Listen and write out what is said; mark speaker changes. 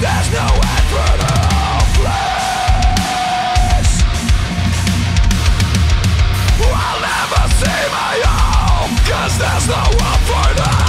Speaker 1: there's no end for I'll never see my there's no hope for